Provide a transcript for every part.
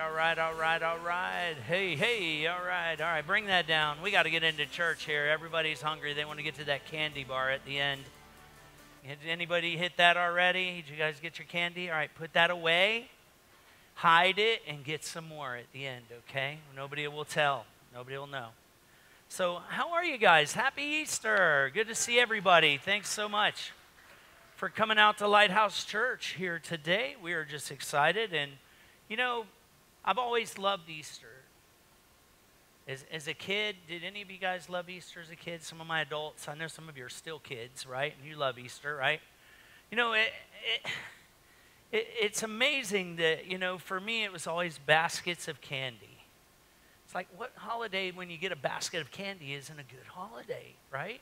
all right, all right, all right. Hey, hey, all right, all right. Bring that down. We got to get into church here. Everybody's hungry. They want to get to that candy bar at the end. Did anybody hit that already? Did you guys get your candy? All right, put that away, hide it, and get some more at the end, okay? Nobody will tell, nobody will know. So, how are you guys? Happy Easter. Good to see everybody. Thanks so much for coming out to Lighthouse Church here today. We are just excited. And, you know, I've always loved Easter. As, as a kid, did any of you guys love Easter as a kid? Some of my adults, I know some of you are still kids, right? And you love Easter, right? You know, it, it, it, it's amazing that, you know, for me, it was always baskets of candy. It's like, what holiday when you get a basket of candy isn't a good holiday, right?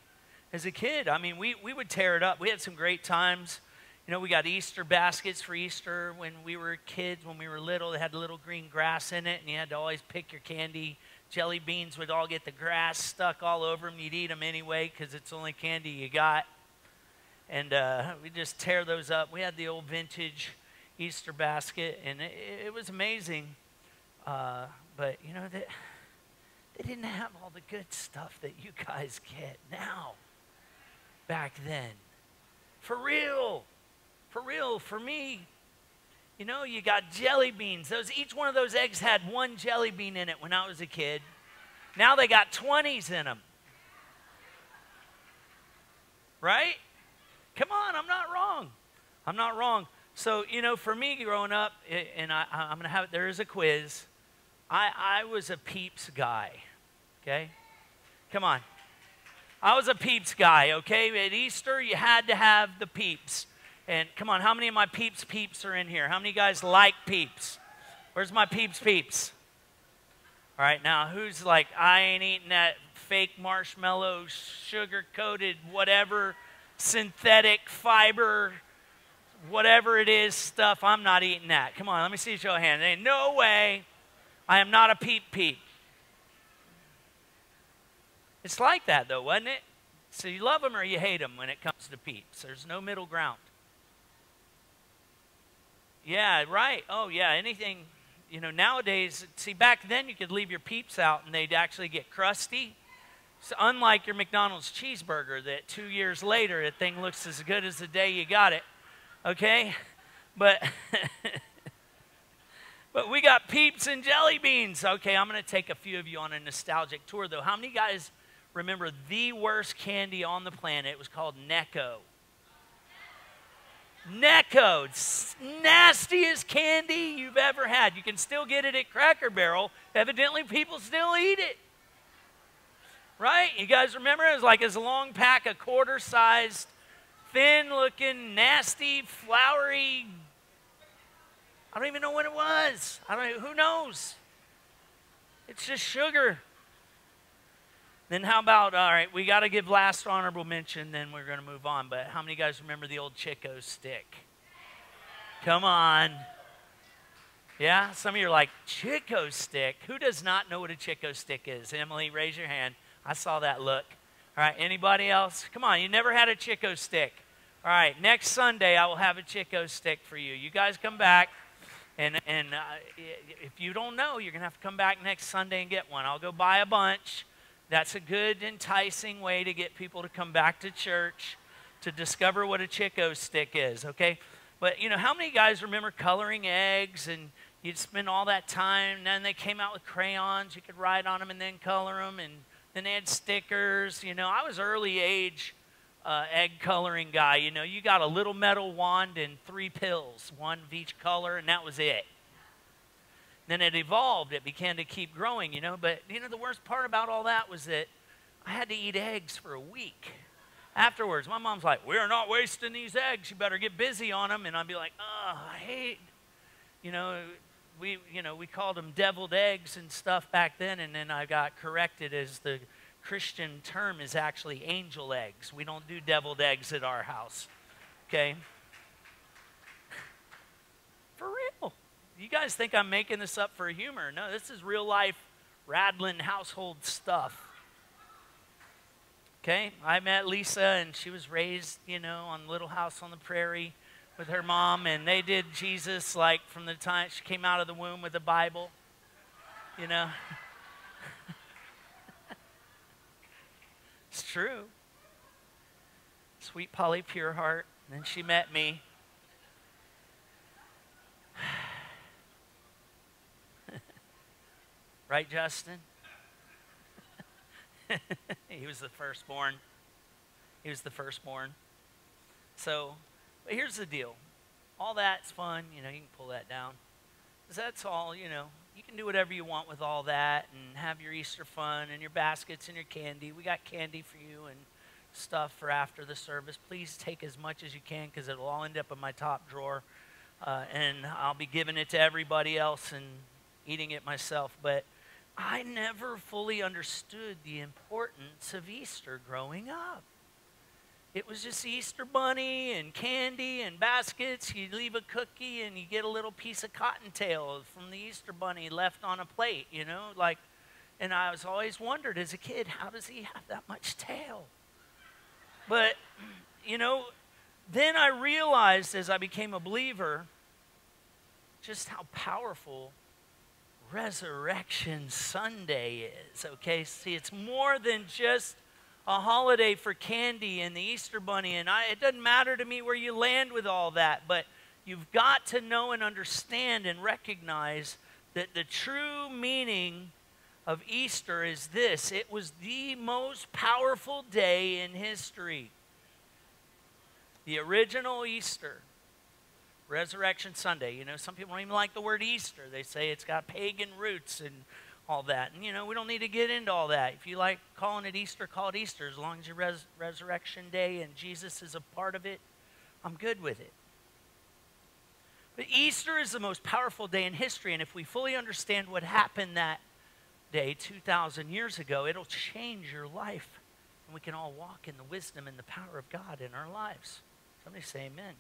as a kid. I mean, we, we would tear it up. We had some great times. You know, we got Easter baskets for Easter when we were kids, when we were little. They had little green grass in it, and you had to always pick your candy. Jelly beans would all get the grass stuck all over them. You'd eat them anyway because it's the only candy you got. And uh, we just tear those up. We had the old vintage Easter basket, and it, it was amazing. Uh, but, you know, they, they didn't have all the good stuff that you guys get now back then. For real. For real. For me, you know, you got jelly beans. Those each one of those eggs had one jelly bean in it when I was a kid. Now they got 20s in them. Right? Come on, I'm not wrong. I'm not wrong. So, you know, for me growing up, eh, and I, am going to have there is a quiz. I, I was a peeps guy. Okay? Come on. I was a peeps guy, okay? At Easter, you had to have the peeps. And come on, how many of my peeps peeps are in here? How many guys like peeps? Where's my peeps peeps? All right, now who's like, I ain't eating that fake marshmallow, sugar coated, whatever, synthetic fiber, whatever it is stuff. I'm not eating that. Come on, let me see you show of hands. Ain't no way I am not a peep peep. It's like that, though, wasn't it? So you love them or you hate them when it comes to peeps. There's no middle ground. Yeah, right. Oh, yeah. Anything, you know, nowadays, see, back then you could leave your peeps out and they'd actually get crusty. So unlike your McDonald's cheeseburger, that two years later, the thing looks as good as the day you got it. Okay? But. but we got peeps and jelly beans. Okay, I'm going to take a few of you on a nostalgic tour, though. How many guys remember the worst candy on the planet. It was called Necco. Necco, nastiest candy you've ever had. You can still get it at Cracker Barrel. Evidently, people still eat it. Right? You guys remember? It was like a long pack, a quarter sized, thin looking, nasty, floury. I don't even know what it was. I don't. Who knows? It's just sugar. Then how about, all right, we got to give last honorable mention, then we're going to move on. But how many guys remember the old Chick-O-Stick? Come on. Yeah, some of you are like, Chick-O-Stick? Who does not know what a Chick-O-Stick is? Emily, raise your hand. I saw that look. All right, anybody else? Come on, you never had a Chick-O-Stick. All right, next Sunday I will have a Chick-O-Stick for you. You guys come back. And, and uh, if you don't know, you're going to have to come back next Sunday and get one. I'll go buy a bunch. That's a good, enticing way to get people to come back to church to discover what a Chick-O-Stick is, okay? But, you know, how many guys remember coloring eggs and you'd spend all that time, and then they came out with crayons. You could write on them and then color them, and then they had stickers. You know, I was early age uh, egg coloring guy. You know, you got a little metal wand and three pills, one of each color, and that was it. Then it evolved. It began to keep growing, you know. But, you know, the worst part about all that was that I had to eat eggs for a week. Afterwards, my mom's like, We're not wasting these eggs. You better get busy on them. And I'd be like, Oh, I hate, you know, we, you know, we called them deviled eggs and stuff back then. And then I got corrected as the Christian term is actually angel eggs. We don't do deviled eggs at our house. Okay? For real. You guys think I'm making this up for humor. No, this is real life Radlein household stuff. Okay, I met Lisa and she was raised, you know, on Little House on the Prairie. with her mom, and they did Jesus like from the time she came out of the womb with the Bible, you know. it's true. Sweet Polly Pureheart. And then she met me. Right, Justin? he was the firstborn. He was the firstborn. So, but here's the deal. All that's fun, you know, you can pull that down. That's all, you know, you can do whatever you want with all that and have your Easter fun and your baskets and your candy. We got candy for you and stuff for after the service. Please take as much as you can because it'll all end up in my top drawer. Uh, and I'll be giving it to everybody else and eating it myself. But I never fully understood the importance of Easter growing up. It was just Easter bunny and candy and baskets. You leave a cookie and you get a little piece of cottontail from the Easter bunny left on a plate, you know, like and I was always wondered as a kid, how does he have that much tail? But you know, then I realized as I became a believer just how powerful Resurrection Sunday is. Okay, see, it's more than just a holiday for candy and the Easter Bunny, and I, it doesn't matter to me where you land with all that, but you've got to know and understand and recognize that the true meaning of Easter is this it was the most powerful day in history. The original Easter Resurrection Sunday. You know, some people don't even like the word Easter. They say it's got pagan roots and all that. And, you know, we don't need to get into all that. If you like calling it Easter, call it Easter. As long as your res- Resurrection Day and Jesus is a part of it, I'm good with it. But Easter is the most powerful day in history. And if we fully understand what happened that day 2,000 years ago, it'll change your life. And we can all walk in the wisdom and the power of God in our lives. Somebody say amen.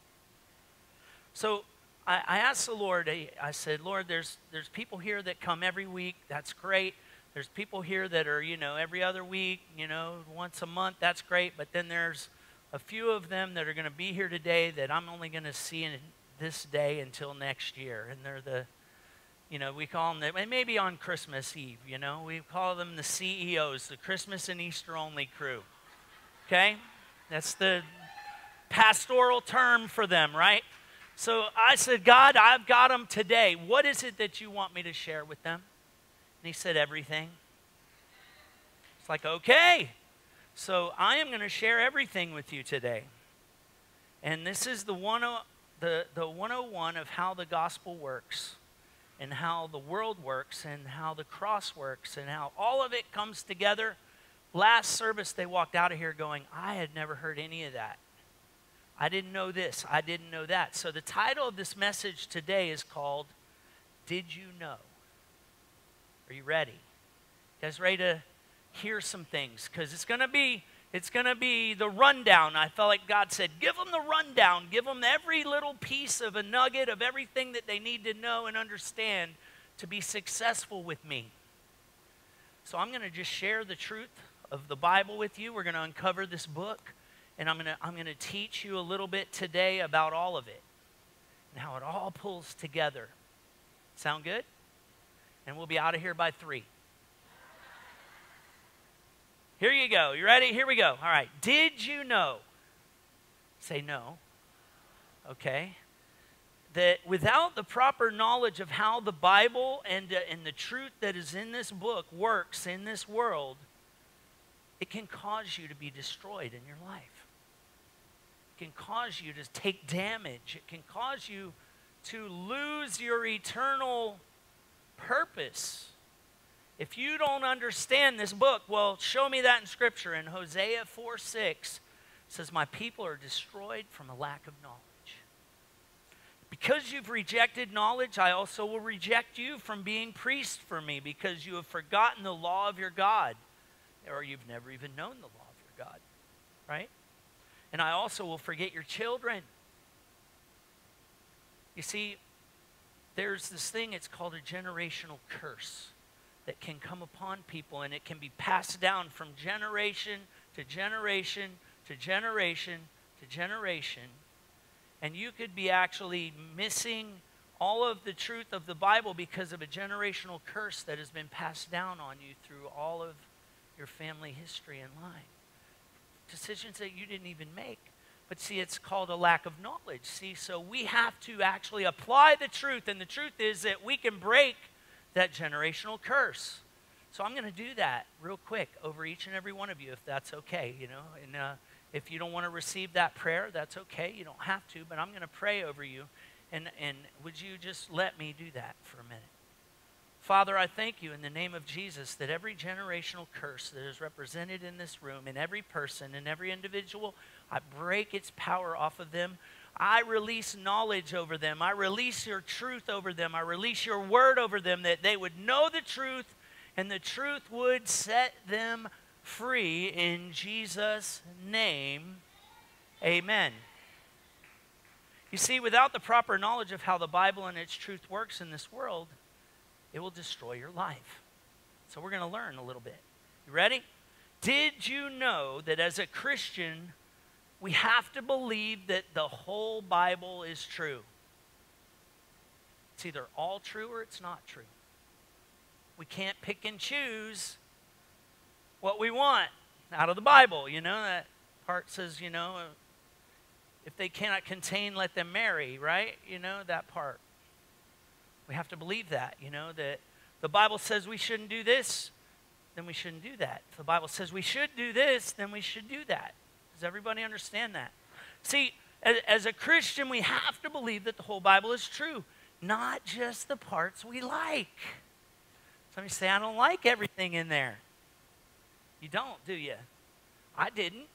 So I, I asked the Lord, I, I said, Lord, there's, there's people here that come every week. That's great. There's people here that are, you know, every other week, you know, once a month. That's great. But then there's a few of them that are going to be here today that I'm only going to see in this day until next year. And they're the, you know, we call them, the, maybe on Christmas Eve, you know, we call them the CEOs, the Christmas and Easter only crew. Okay? That's the pastoral term for them, right? So I said, God, I've got them today. What is it that you want me to share with them? And he said, everything. It's like, okay. So I am going to share everything with you today. And this is the, one, the, the 101 of how the gospel works and how the world works and how the cross works and how all of it comes together. Last service, they walked out of here going, I had never heard any of that. I didn't know this. I didn't know that. So the title of this message today is called Did You Know? Are you ready? You guys ready to hear some things? Because it's going to be it's going to be the rundown. I felt like God said, give them the rundown. Give them every little piece of a nugget of everything that they need to know and understand to be successful with me. So I'm going to just share the truth of the Bible with you. We're going to uncover this book. And I'm going to I'm going to teach you a little bit today about all of it and how it all pulls together. Sound good? And we'll be out of here by 3. Here you go. You ready? Here we go. All right. Did you know? Say no. Okay. That without the proper knowledge of how the Bible and, uh, and the truth that is in this book works in this world, it can cause you to be destroyed in your life can cause you to take damage. It can cause you to lose your eternal purpose. If you don't understand this book, well, show me that in Scripture. In Hosea 4 6, says, My people are destroyed from a lack of knowledge. Because you've rejected knowledge, I also will reject you from being priest for me, because you have forgotten the law of your God, or you've never even known the law of your God. Right? And I also will forget your children. You see, there's this thing, it's called a generational curse that can come upon people, and it can be passed down from generation to generation to generation to generation. And you could be actually missing all of the truth of the Bible because of a generational curse that has been passed down on you through all of your family history and line. Decisions that you didn't even make. But see, it's called a lack of knowledge. See, so we have to actually apply the truth. And the truth is that we can break that generational curse. So I'm going to do that real quick over each and every one of you, if that's okay, you know. And uh, if you don't want to receive that prayer, that's okay. You don't have to, but I'm going to pray over you. And, and would you just let me do that for a minute? Father, I thank you in the name of Jesus that every generational curse that is represented in this room, in every person, in every individual, I break its power off of them. I release knowledge over them. I release your truth over them. I release your word over them that they would know the truth and the truth would set them free in Jesus' name. Amen. You see, without the proper knowledge of how the Bible and its truth works in this world, it will destroy your life. So we're going to learn a little bit. You ready? Did you know that as a Christian, we have to believe that the whole Bible is true? It's either all true or it's not true. We can't pick and choose what we want out of the Bible. You know, that part says, you know, if they cannot contain, let them marry, right? You know, that part. We have to believe that, you know, that the Bible says we shouldn't do this, then we shouldn't do that. If the Bible says we should do this, then we should do that. Does everybody understand that? See, as, as a Christian, we have to believe that the whole Bible is true, not just the parts we like. Some of you say, I don't like everything in there. You don't, do you? I didn't.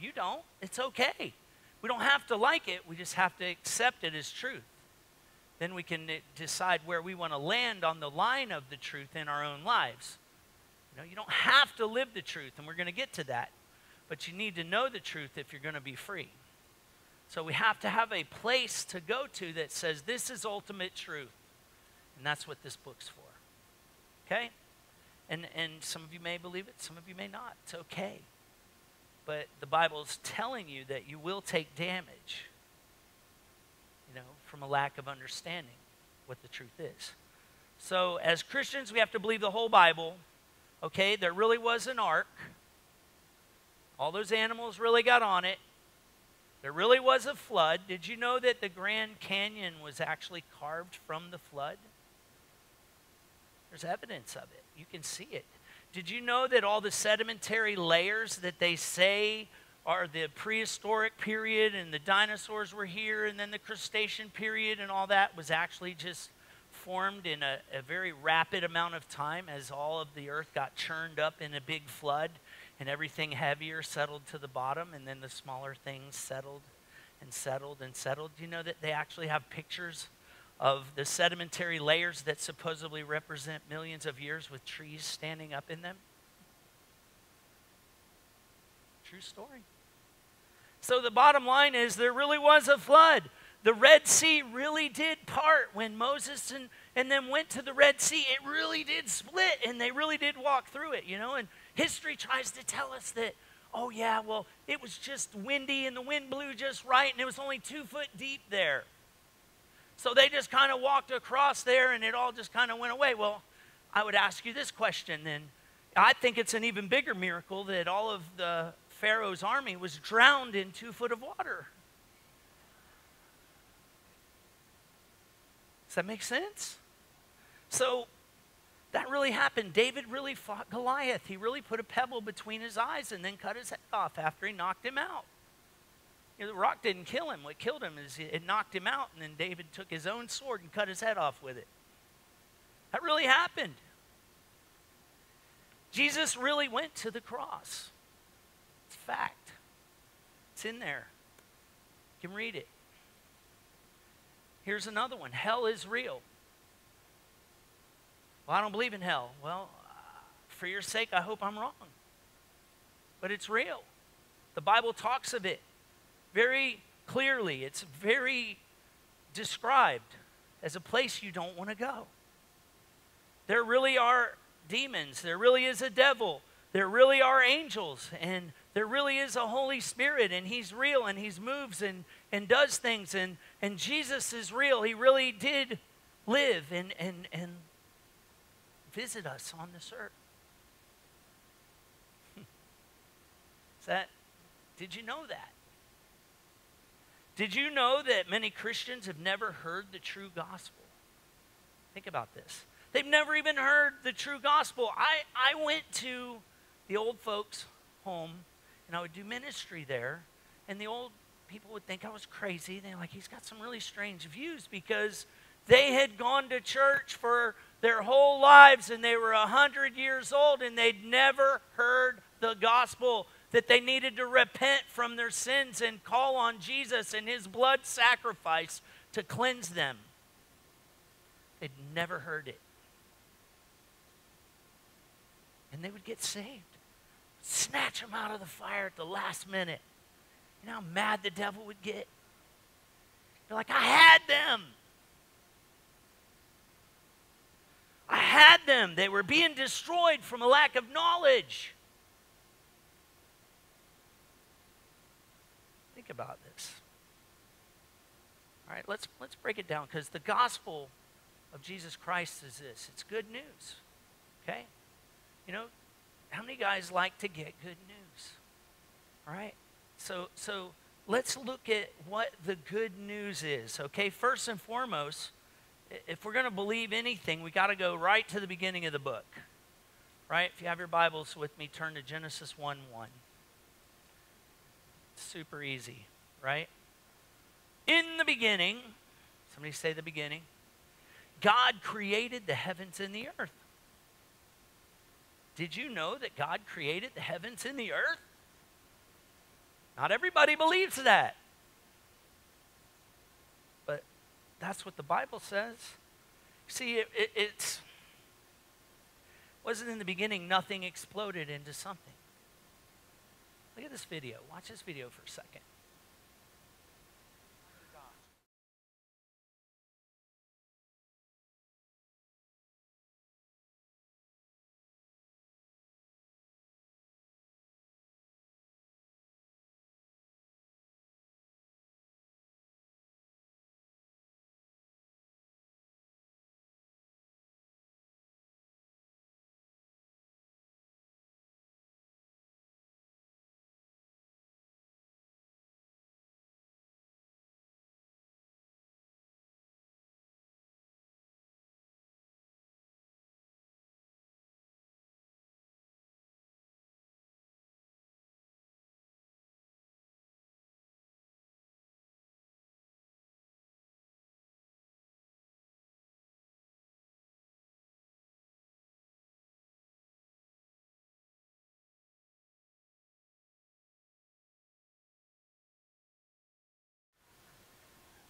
You don't. It's okay. We don't have to like it, we just have to accept it as truth. Then we can eh, decide where we want to land on the line of the truth in our own lives. You know, you don't have to live the truth, and we're going to get to that. But you need to know the truth if you're going to be free. So we have to have a place to go to that says this is ultimate truth. And that's what this book's for. Okay? And, and some of you may believe it, some of you may not. It's okay. But the Bible is telling you that you will take damage, from a lack of understanding what the truth is. So, as Christians, we have to believe the whole Bible. Okay, there really was an ark. All those animals really got on it. There really was a flood. Did you know that the Grand Canyon was actually carved from the flood? There's evidence of it. You can see it. Did you know that all the sedimentary layers that they say are the prehistoric period and the dinosaurs were here and then the crustacean period and all that was actually just formed in a, a, very rapid amount of time as all of the earth got churned up in a big flood and everything heavier settled to the bottom and then the smaller things settled and settled and settled. You know that they actually have pictures of the sedimentary layers that supposedly represent millions of years with trees standing up in them. True story. So the bottom line is there really was a flood. The Red Sea really did part when Moses and, and them went to the Red Sea. It really did split and they really did walk through it, you know. And history tries to tell us that, oh, yeah, well, it was just windy and the wind blew just right and it was only two foot deep there. So they just kind of walked across there and it all just kind of went away. Well, I would ask you this question then. I think it's an even bigger miracle that all of the Pharaoh's army was drowned in two foot of water. Does that make sense? So that really happened. David really fought Goliath. He really put a pebble between his eyes and then cut his head off after he knocked him out. You know, the rock didn't kill him. What killed him is it knocked him out, and then David took his own sword and cut his head off with it. That really happened. Jesus really went to the cross. It's fact. It's in there. You can read it. Here's another one hell is real. Well, I don't believe in hell. Well, uh, for your sake, I hope I'm wrong. But it's real. The Bible talks of it very clearly. It's very described as a place you don't want to go. There really are demons, there really is a devil, there really are angels, and there really is a Holy Spirit, and He's real and He moves and, and does things. And, and Jesus is real. He really did live and, and, and visit us on this earth. Is that, did you know that? Did you know that many Christians have never heard the true gospel? Think about this. They've never even heard the true gospel. I, I went to the old folks' home and I would do ministry there, and the old people would think I was crazy. They're like, he's got some really strange views because they had gone to church for their whole lives and they were a 100 years old and they'd never heard the gospel that they needed to repent from their sins and call on Jesus and his blood sacrifice to cleanse them. They'd never heard it. And they would get saved. Snatch them out of the fire at the last minute. You know how mad the devil would get? They're like, I had them. I had them. They were being destroyed from a lack of knowledge. Think about this. All right, let's, let's break it down because the gospel of Jesus Christ is this it's good news. Okay? You know, how many guys like to get good news? Right? So, so let's look at what the good news is. Okay, first and foremost, if we're going to believe anything, we got to go right to the beginning of the book. Right? If you have your Bibles with me, turn to Genesis 1 1. Super easy, right? In the beginning, somebody say the beginning, God created the heavens and the earth. Did you know that God created the heavens and the earth? Not everybody believes that. But that's what the Bible says. See, it, it it's wasn't in the beginning nothing exploded into something. Look at this video. Watch this video for a second.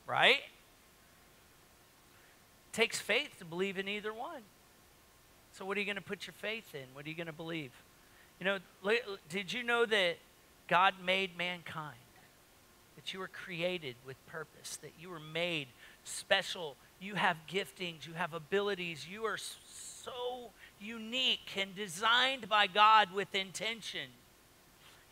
Right? It takes faith to believe in either one. So, what are you going to put your faith in? What are you going to believe? You know, did you know that God made mankind? That you were created with purpose, that you were made special. You have giftings, you have abilities. You are so unique and designed by God with intention.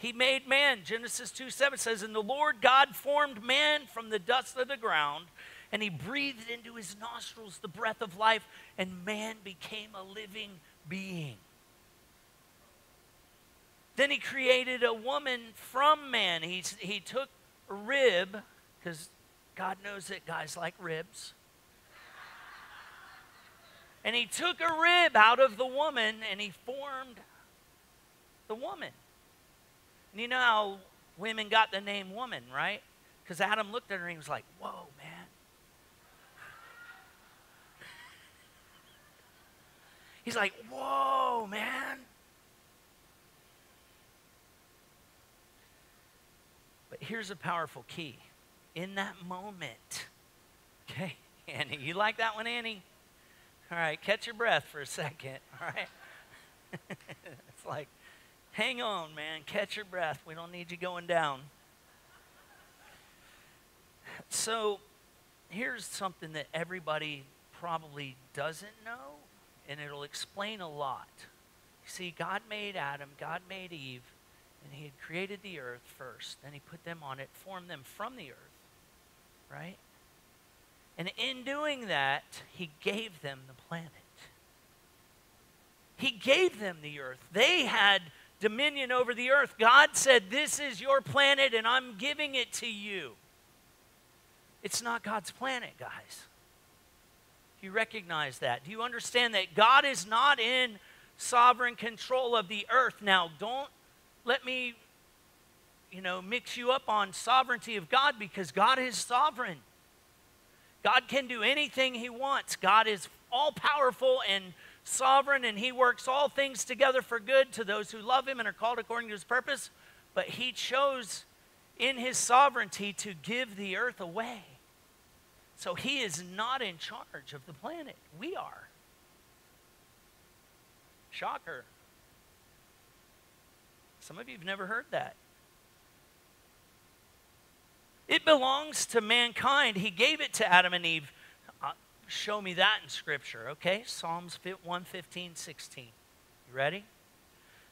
He made man. Genesis 2 7 says, And the Lord God formed man from the dust of the ground, and he breathed into his nostrils the breath of life, and man became a living being. Then he created a woman from man. He, he took a rib, because God knows that guys like ribs. And he took a rib out of the woman and he formed the woman. And you know how women got the name woman, right? Because Adam looked at her and he was like, whoa, man. He's like, whoa, man. But here's a powerful key. In that moment, okay, Annie, you like that one, Annie? All right, catch your breath for a second, all right? it's like, Hang on, man. Catch your breath. We don't need you going down. So, here's something that everybody probably doesn't know, and it'll explain a lot. You see, God made Adam, God made Eve, and He had created the earth first. Then He put them on it, formed them from the earth. right? And in doing that, he gave them the planet. He gave them the earth. They had dominion over the earth. God said, This is your planet, and I'm giving it to you. It's not God's planet, guys. Do you recognize that? Do you understand that God is not in sovereign control of the earth? Now, don't let me, you know, mix you up on sovereignty of God because God is sovereign. God can do anything He wants. God is all powerful and sovereign, and He works all things together for good to those who love Him and are called according to His purpose. But He chose in His sovereignty to give the earth away. So He is not in charge of the planet. We are. Shocker. Some of you have never heard that. It belongs to mankind. He gave it to Adam and Eve. Show me that in Scripture, okay? Psalms 115, 16. You ready?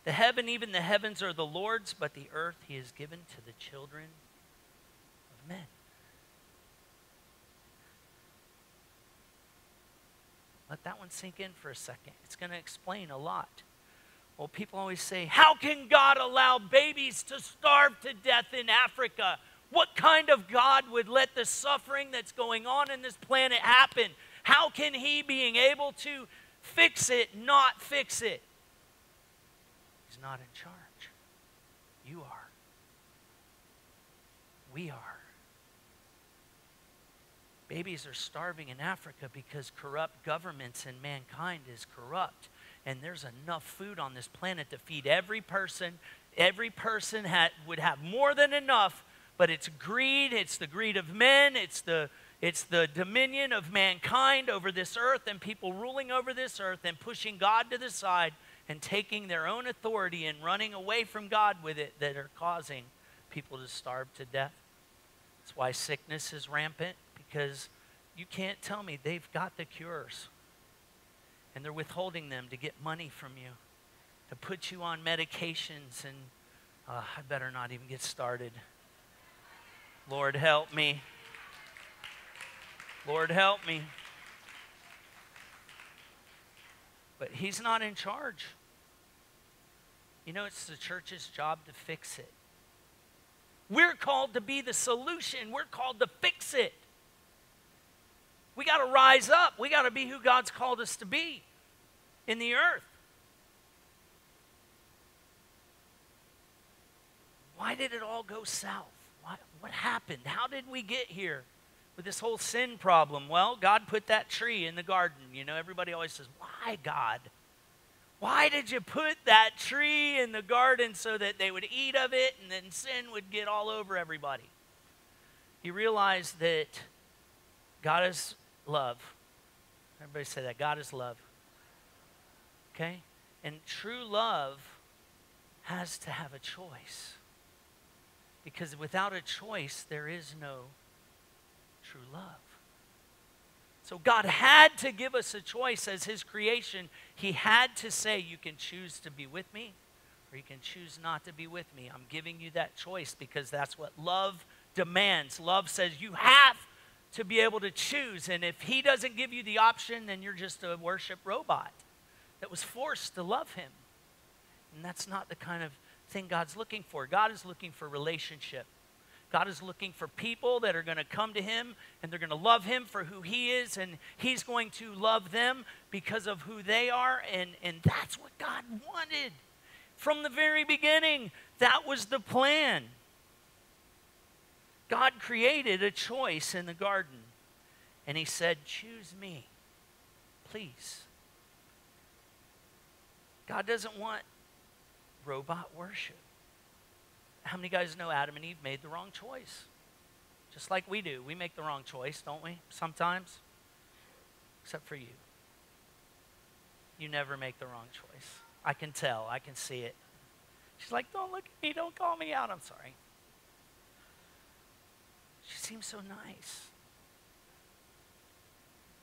The heaven, even the heavens, are the Lord's, but the earth he has given to the children of men. Let that one sink in for a second. It's going to explain a lot. Well, people always say, How can God allow babies to starve to death in Africa? What kind of God would let the suffering that's going on in this planet happen? How can He, being able to fix it, not fix it? He's not in charge. You are. We are. Babies are starving in Africa because corrupt governments and mankind is corrupt. And there's enough food on this planet to feed every person. Every person had, would have more than enough but it's greed, it's the greed of men, it's the it's the dominion of mankind over this earth and people ruling over this earth and pushing God to the side and taking their own authority and running away from God with it that are causing people to starve to death. That's why sickness is rampant because you can't tell me they've got the cures and they're withholding them to get money from you, to put you on medications, and uh, I better not even get started. Lord, help me. Lord, help me. But He's not in charge. You know, it's the church's job to fix it. We're called to be the solution, we're called to fix it. We got to rise up. We got to be who God's called us to be in the earth. Why did it all go south? What, what happened? How did we get here with this whole sin problem? Well, God put that tree in the garden. You know, everybody always says, Why, God? Why did you put that tree in the garden so that they would eat of it and then sin would get all over everybody? He realized that God is love. Everybody say that. God is love. Okay? And true love has to have a choice. Because without a choice, there is no true love. So God had to give us a choice as His creation. He had to say, You can choose to be with me, or you can choose not to be with me. I'm giving you that choice because that's what love demands. Love says you have to be able to choose. And if He doesn't give you the option, then you're just a worship robot that was forced to love Him. And that's not the kind of thing God's looking for. God is looking for relationship. God is looking for people that are going to come to Him and they're going to love Him for who He is, and He's going to love them because of who they are. And, and that's what God wanted from the very beginning. That was the plan. God created a choice in the garden, and He said, Choose me, please. God doesn't want robot worship. How many guys know Adam and Eve made the wrong choice? Just like we do. We make the wrong choice, don't we? Sometimes. Except for you. You never make the wrong choice. I can tell. I can see it. She's like, Don't look at me. Don't call me out. I'm sorry. She seems so nice.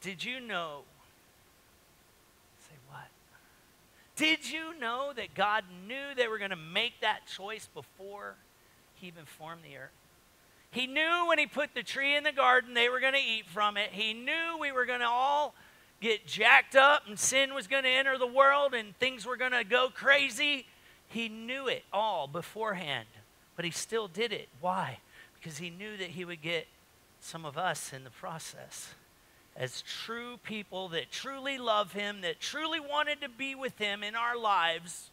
Did you know Did you know that God knew they were going to make that choice before He even formed the earth? He knew when he put the tree in the garden, they were going to eat from it. He knew we were going to all get jacked up and sin was going to enter the world and things were going to go crazy. He knew it all beforehand, but he still did it. Why? Because he knew that he would get some of us in the process as true people that truly love him, that truly wanted to be with him in our lives,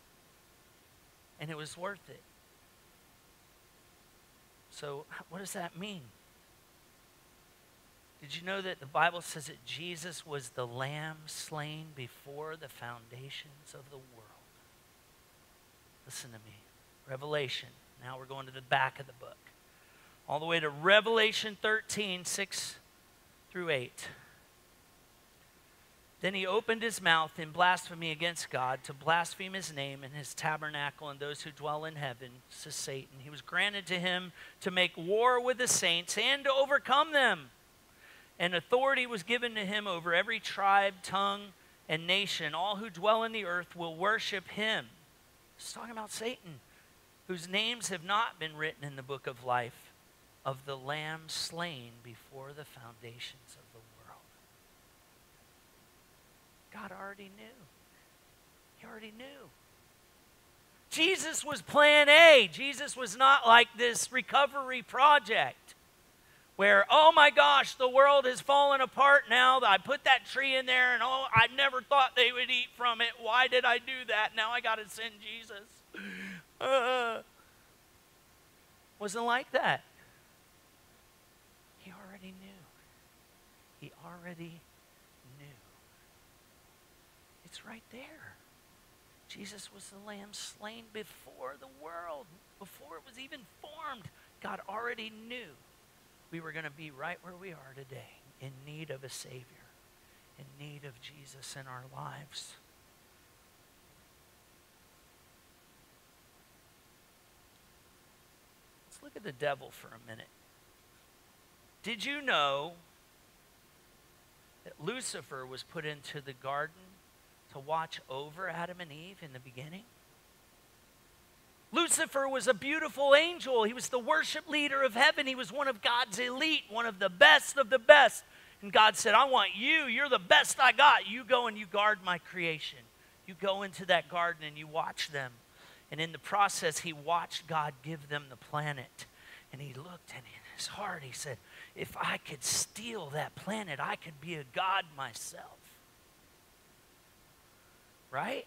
and it was worth it. So, what does that mean? Did you know that the Bible says that Jesus was the lamb slain before the foundations of the world? Listen to me. Revelation. Now we're going to the back of the book. All the way to Revelation 13, 6 through 8. Then he opened his mouth in blasphemy against God to blaspheme his name and his tabernacle and those who dwell in heaven, says Satan. He was granted to him to make war with the saints and to overcome them. And authority was given to him over every tribe, tongue, and nation. All who dwell in the earth will worship him. It's talking about Satan, whose names have not been written in the book of life of the Lamb slain before the foundations of God already knew. He already knew. Jesus was plan A. Jesus was not like this recovery project where, oh my gosh, the world has fallen apart now. I put that tree in there and oh, I never thought they would eat from it. Why did I do that? Now I got to send Jesus. Uh, wasn't like that. He already knew. He already right there. Jesus was the lamb slain before the world, before it was even formed. God already knew we were going to be right where we are today, in need of a Savior, in need of Jesus in our lives. Let's look at the devil for a minute. Did you know that Lucifer was put into the garden to watch over Adam and Eve in the beginning? Lucifer was a beautiful angel. He was the worship leader of heaven. He was one of God's elite, one of the best of the best. And God said, I want you. You're the best I got. You go and you guard my creation. You go into that garden and you watch them. And in the process, he watched God give them the planet. And he looked and in his heart, he said, If I could steal that planet, I could be a God myself right?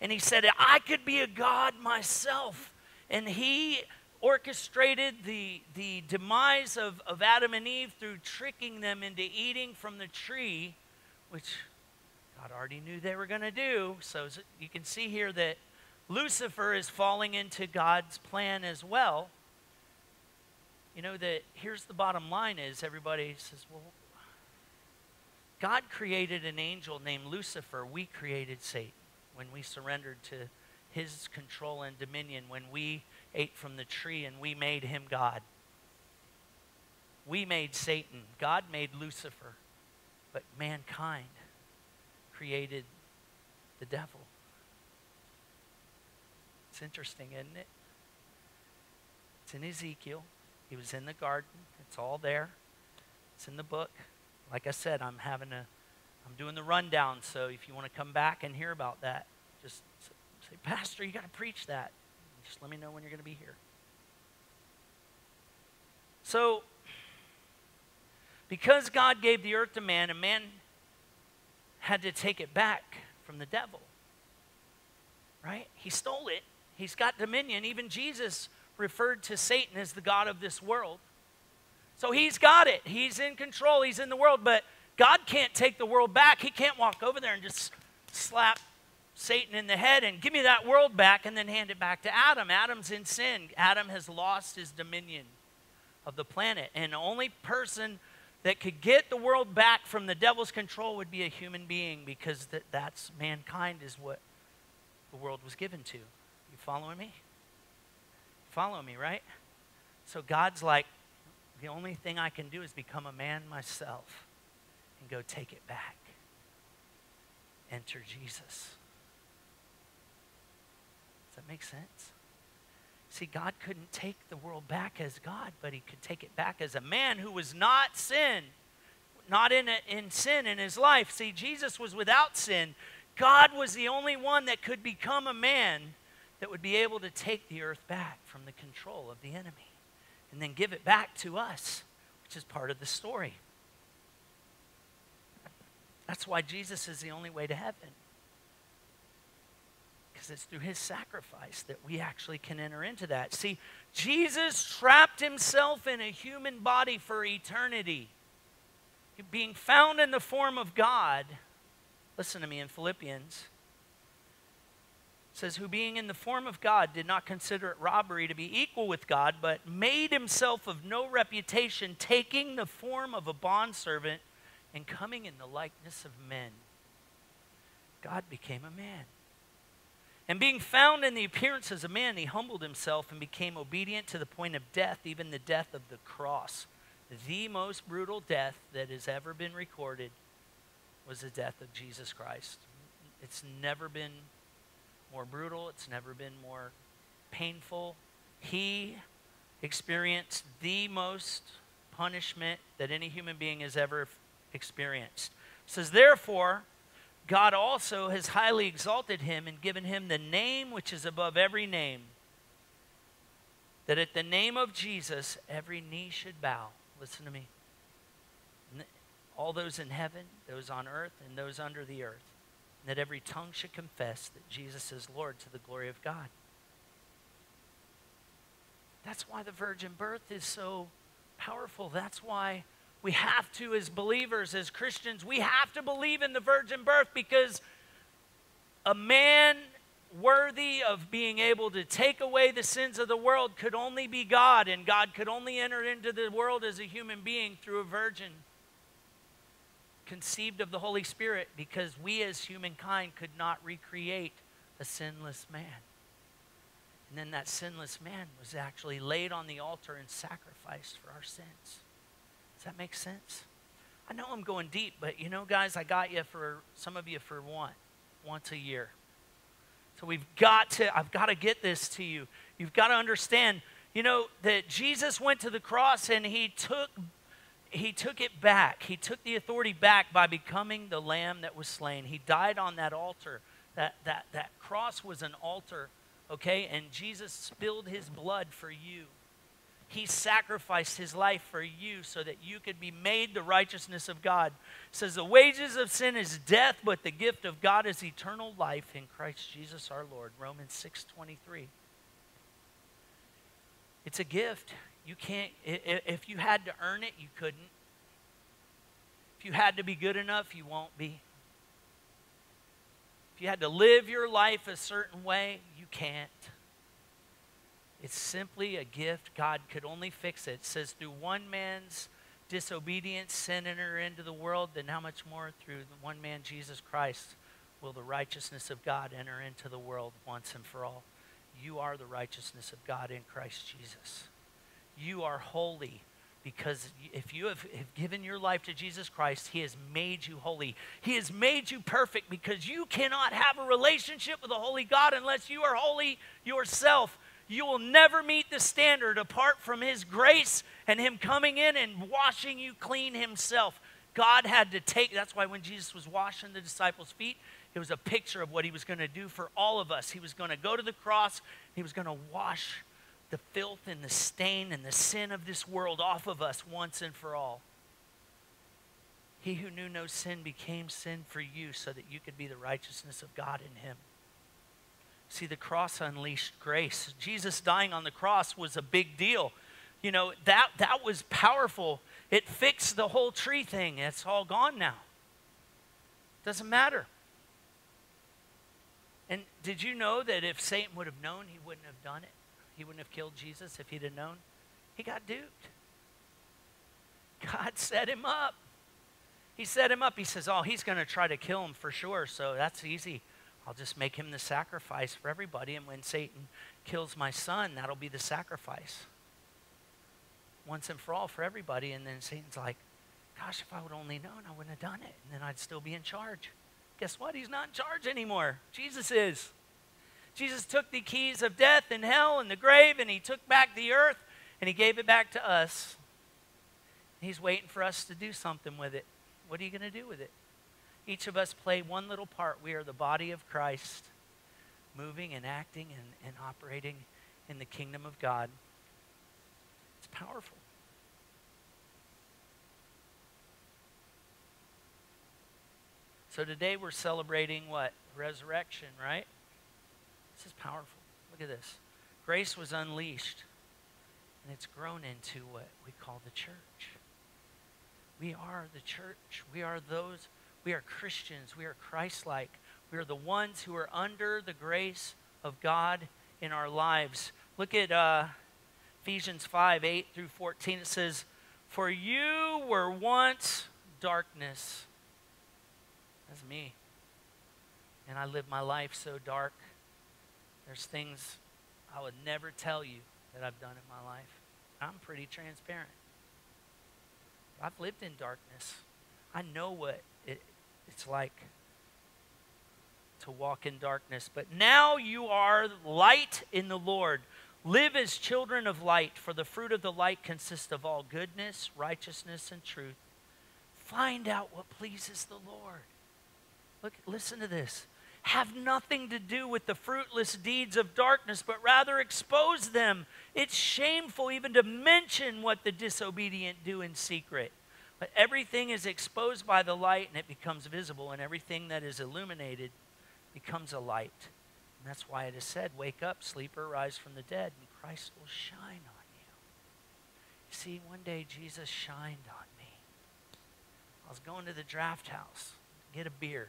And he said, I could be a God myself. And he orchestrated the, the demise of, of Adam and Eve through tricking them into eating from the tree, which God already knew they were going to do. So you can see here that Lucifer is falling into God's plan as well. You know that here's the bottom line is everybody says, well, God created an angel named Lucifer. We created Satan when we surrendered to his control and dominion, when we ate from the tree and we made him God. We made Satan. God made Lucifer. But mankind created the devil. It's interesting, isn't it? It's in Ezekiel. He was in the garden. It's all there. It's in the book like I said, I'm having a, I'm doing the rundown. So if you want to come back and hear about that, just say, Pastor, you got to preach that. Just let me know when you're going to be here. So, because God gave the earth to man, and man had to take it back from the devil, right? He stole it. He's got dominion. Even Jesus referred to Satan as the God of this world. So he's got it. He's in control. He's in the world. But God can't take the world back. He can't walk over there and just slap Satan in the head and give me that world back and then hand it back to Adam. Adam's in sin. Adam has lost his dominion of the planet. And the only person that could get the world back from the devil's control would be a human being because that, that's mankind is what the world was given to. You following me? Follow me, right? So God's like, the only thing I can do is become a man myself and go take it back. Enter Jesus. Does that make sense? See, God couldn't take the world back as God, but He could take it back as a man who was not sin, not in, a, in sin in his life. See, Jesus was without sin. God was the only one that could become a man that would be able to take the earth back from the control of the enemy and then give it back to us, which is part of the story. That's why Jesus is the only way to heaven. Because it's through his sacrifice that we actually can enter into that. See, Jesus trapped himself in a human body for eternity. Being found in the form of God, listen to me in Philippians, says, Who being in the form of God did not consider it robbery to be equal with God, but made himself of no reputation, taking the form of a bondservant and coming in the likeness of men, God became a man. And being found in the appearance as a man, he humbled himself and became obedient to the point of death, even the death of the cross. The most brutal death that has ever been recorded was the death of Jesus Christ. It's never been more brutal, it's never been more painful. He experienced the most punishment that any human being has ever experienced. It says, Therefore, God also has highly exalted him and given him the name which is above every name, that at the name of Jesus every knee should bow. Listen to me. All those in heaven, those on earth, and those under the earth, that every tongue should confess that Jesus is Lord to the glory of God. That's why the virgin birth is so powerful. That's why we have to, as believers, as Christians, we have to believe in the virgin birth because a man worthy of being able to take away the sins of the world could only be God, and God could only enter into the world as a human being through a virgin conceived of the Holy Spirit because we as humankind could not recreate a sinless man. And then that sinless man was actually laid on the altar and sacrificed for our sins. Does that make sense? I know I'm going deep, but you know, guys, I got you for some of you for one, once a year. So we've got to, I've got to get this to you. You've got to understand, you know, that Jesus went to the cross and he took he took it back. He took the authority back by becoming the lamb that was slain. He died on that altar. That that that cross was an altar, okay? And Jesus spilled his blood for you. He sacrificed his life for you so that you could be made the righteousness of God. It says the wages of sin is death, but the gift of God is eternal life in Christ Jesus our Lord. Romans 6:23. It's a gift. You can't if you had to earn it, you couldn't. If you had to be good enough, you won't be. If you had to live your life a certain way, you can't. It's simply a gift. God could only fix it. It says, through one man's disobedience, sin entered into the world, then how much more through the one man, Jesus Christ, will the righteousness of God enter into the world once and for all? You are the righteousness of God in Christ Jesus. You are holy because if you have, have, given your life to Jesus Christ, He has made you holy. He has made you perfect because you cannot have a relationship with a holy God unless you are holy yourself you will never meet the standard apart from His grace and Him coming in and washing you clean Himself. God had to take, that's why when Jesus was washing the disciples' feet, it was a picture of what He was going to do for all of us. He was going to go to the cross, He was going to wash the filth and the stain and the sin of this world off of us once and for all. He who knew no sin became sin for you so that you could be the righteousness of God in Him. See, the cross unleashed grace. Jesus dying on the cross was a big deal. You know, that, that was powerful. It fixed the whole tree thing. It's all gone now. Doesn't matter. And did you know that if Satan would have known, he wouldn't have done it? He wouldn't have killed Jesus if he'd have known? He got duped. God set him up. He set him up. He says, Oh, he's going to try to kill him for sure, so that's easy. I'll just make him the sacrifice for everybody. And when Satan kills my son, that'll be the sacrifice. Once and for all for everybody. And then Satan's like, gosh, if I would only known, I wouldn't have done it. And then I'd still be in charge. Guess what? He's not in charge anymore. Jesus is. Jesus took the keys of death and hell and the grave, and he took back the earth, and he gave it back to us. He's waiting for us to do something with it. What are you going to do with it? Each of us play one little part. We are the body of Christ, moving and acting and, and operating in the kingdom of God. It's powerful. So today we're celebrating what? Resurrection, right? This is powerful. Look at this. Grace was unleashed, and it's grown into what we call the church. We are the church. We are those, we are Christians. We are Christ like. We are the ones who are under the grace of God in our lives. Look at uh, Ephesians 5 8 through 14. It says, For you were once darkness. That's me. And I lived my life so dark. There's things I would never tell you that I've done in my life. I'm pretty transparent. I've lived in darkness. I know what it, it's like to walk in darkness. But now you are light in the Lord. Live as children of light, for the fruit of the light consists of all goodness, righteousness, and truth. Find out what pleases the Lord. Look, listen to this. Have nothing to do with the fruitless deeds of darkness, but rather expose them. It's shameful even to mention what the disobedient do in secret. But everything is exposed by the light and it becomes visible, and everything that is illuminated becomes a light. And that's why it is said, Wake up, sleeper, rise from the dead, and Christ will shine on you. You see, one day Jesus shined on me. I was going to the draft house to get a beer.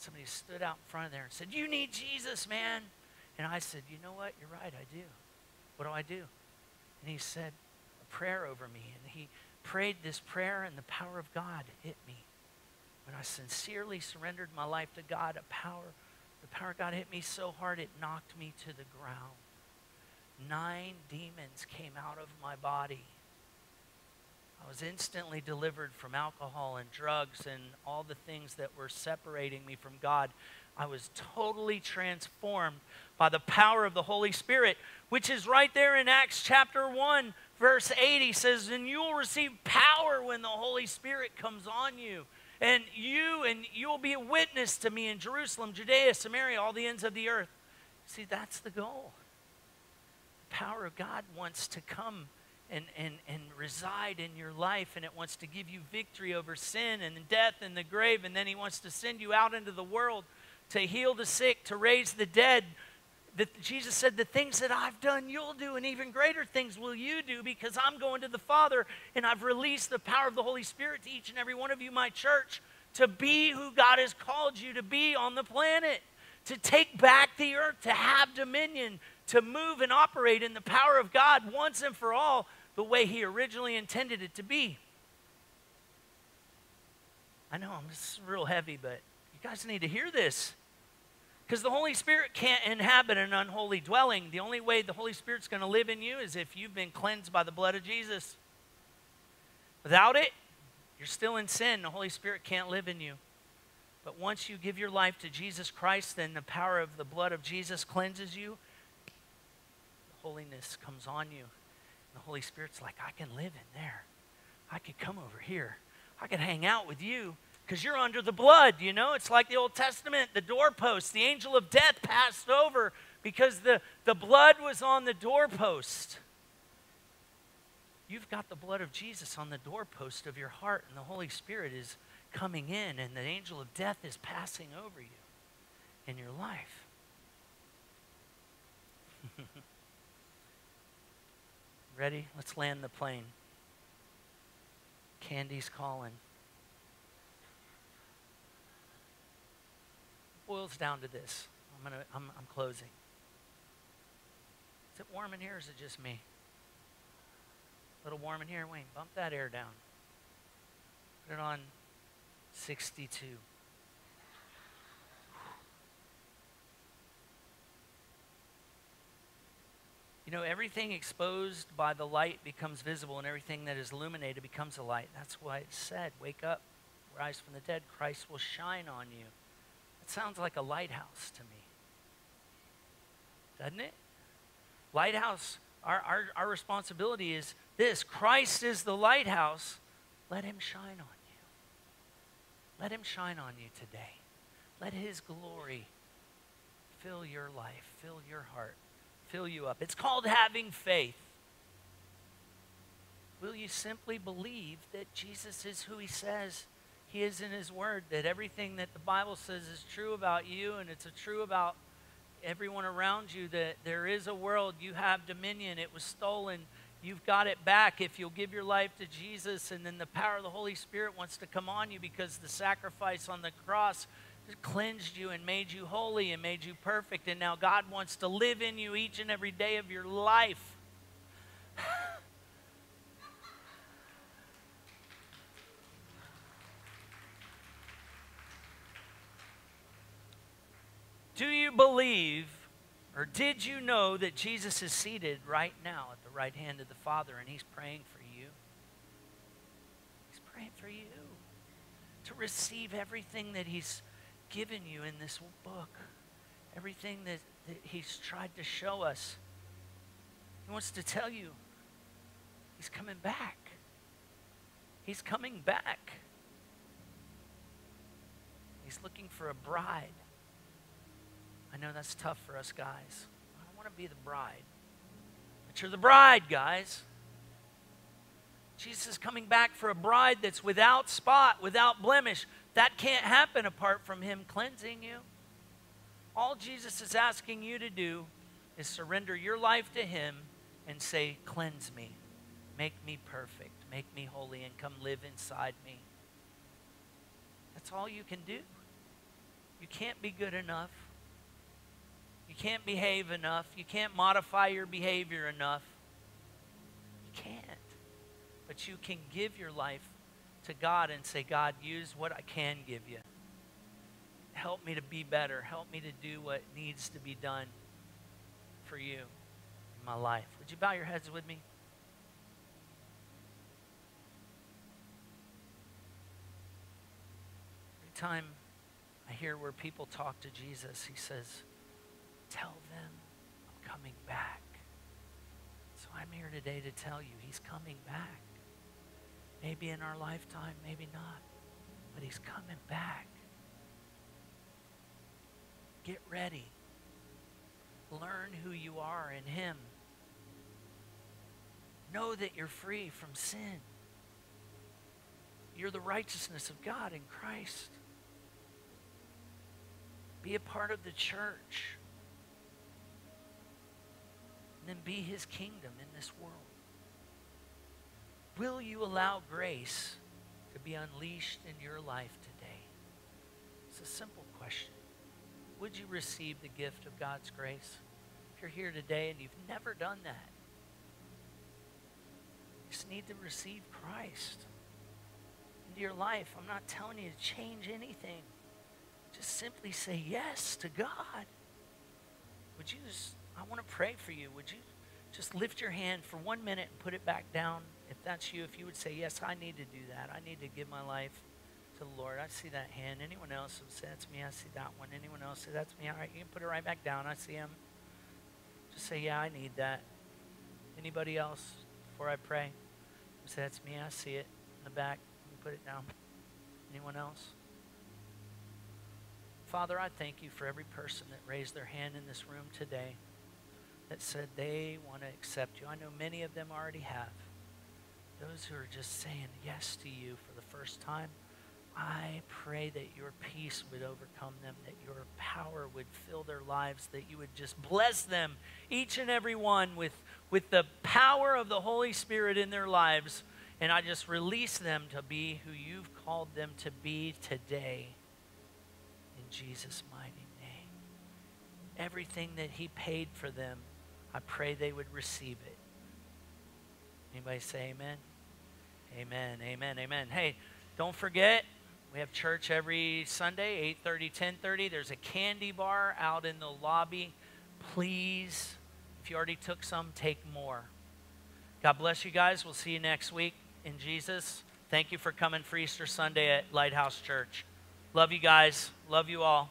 Somebody stood out in front of there and said, You need Jesus, man. And I said, You know what? You're right, I do. What do I do? And he said, A prayer over me. And he prayed this prayer, and the power of God hit me. When I sincerely surrendered my life to God, a power, the power of God hit me so hard it knocked me to the ground. Nine demons came out of my body. I was instantly delivered from alcohol and drugs and all the things that were separating me from God. I was totally transformed by the power of the Holy Spirit, which is right there in Acts chapter 1, verse 80 He says, And you will receive power when the Holy Spirit comes on you. And you and you will be a witness to me in Jerusalem, Judea, Samaria, all the ends of the earth. See, that's the goal. The power of God wants to come and, and, and reside in your life, and it wants to give you victory over sin and death and the grave, and then He wants to send you out into the world to heal the sick, to raise the dead. That Jesus said, The things that I've done, you'll do, and even greater things will you do because I'm going to the Father, and I've released the power of the Holy Spirit to each and every one of you, my church, to be who God has called you to be on the planet, to take back the earth, to have dominion, to move and operate in the power of God once and for all the way He originally intended it to be. I know I'm just real heavy, but you guys need to hear this. Because the Holy Spirit can't inhabit an unholy dwelling. The only way the Holy Spirit's going to live in you is if you've been cleansed by the blood of Jesus. Without it, you're still in sin. The Holy Spirit can't live in you. But once you give your life to Jesus Christ, then the power of the blood of Jesus cleanses you. Holiness comes on you. The Holy Spirit's like, I can live in there. I could come over here. I could hang out with you because you're under the blood, you know? It's like the Old Testament, the doorpost. The angel of death passed over because the, the blood was on the doorpost. You've got the blood of Jesus on the doorpost of your heart, and the Holy Spirit is coming in, and the angel of death is passing over you in your life. Ready? Let's land the plane. Candy's calling. Boils down to this. I'm gonna. I'm, I'm closing. Is it warm in here, or is it just me? A little warm in here, Wayne. Bump that air down. Put it on 62. You know, everything exposed by the light becomes visible, and everything that is illuminated becomes a light. That's why it said, Wake up, rise from the dead, Christ will shine on you. It sounds like a lighthouse to me. doesn't it? Lighthouse, our, our, our responsibility is this Christ is the lighthouse. Let him shine on you. Let him shine on you today. Let his glory fill your life, fill your heart, fill you up. It's called having faith. Will you simply believe that Jesus is who he says he is in his word, that everything that the Bible says is true about you and it's true about everyone around you, that there is a world, you have dominion, it was stolen, you've got it back if you'll give your life to Jesus, and then the power of the Holy Spirit wants to come on you because the sacrifice on the cross cleansed you and made you holy and made you perfect, and now God wants to live in you each and every day of your life. Do you believe, or did you know that Jesus is seated right now at the right hand of the Father and He's praying for you? He's praying for you to receive everything that He's given you in this book, everything that, that He's tried to show us. He wants to tell you He's coming back. He's coming back. He's looking for a bride I know that's tough for us guys. I don't want to be the bride. But you're the bride, guys. Jesus is coming back for a bride that's without spot, without blemish. That can't happen apart from Him cleansing you. All Jesus is asking you to do is surrender your life to Him and say, Cleanse me, make me perfect, make me holy, and come live inside me. That's all you can do. You can't be good enough. You can't behave enough. You can't modify your behavior enough. You can't. But you can give your life to God and say, God, use what I can give you. Help me to be better. Help me to do what needs to be done for you in my life. Would you bow your heads with me? Every time I hear where people talk to Jesus, he says, Tell them I'm coming back. So I'm here today to tell you he's coming back. Maybe in our lifetime, maybe not. But he's coming back. Get ready. Learn who you are in him. Know that you're free from sin. You're the righteousness of God in Christ. Be a part of the church and then be his kingdom in this world? Will you allow grace to be unleashed in your life today? It's a simple question. Would you receive the gift of God's grace? If you're here today and you've never done that, you just need to receive Christ into your life. I'm not telling you to change anything. Just simply say yes to God. Would you just I want to pray for you. Would you just lift your hand for one minute and put it back down? If that's you, if you would say, Yes, I need to do that. I need to give my life to the Lord. I see that hand. Anyone else would say, That's me. I see that one. Anyone else say, That's me. All right, you can put it right back down. I see him. Just say, Yeah, I need that. Anybody else before I pray? Say, That's me. I see it in the back. You put it down. Anyone else? Father, I thank you for every person that raised their hand in this room today that said they want to accept you. I know many of them already have. Those who are just saying yes to you for the first time, I pray that your peace would overcome them, that your power would fill their lives, that you would just bless them, each and every one, with, with the power of the Holy Spirit in their lives. And I just release them to be who you've called them to be today. In Jesus' mighty name. Everything that He paid for them I pray they would receive it. Anybody say amen? Amen, amen, amen. Hey, don't forget, we have church every Sunday, 8.30, 10.30. There's a candy bar out in the lobby. Please, if you already took some, take more. God bless you guys. We'll see you next week in Jesus. Thank you for coming for Easter Sunday at Lighthouse Church. Love you guys. Love you all.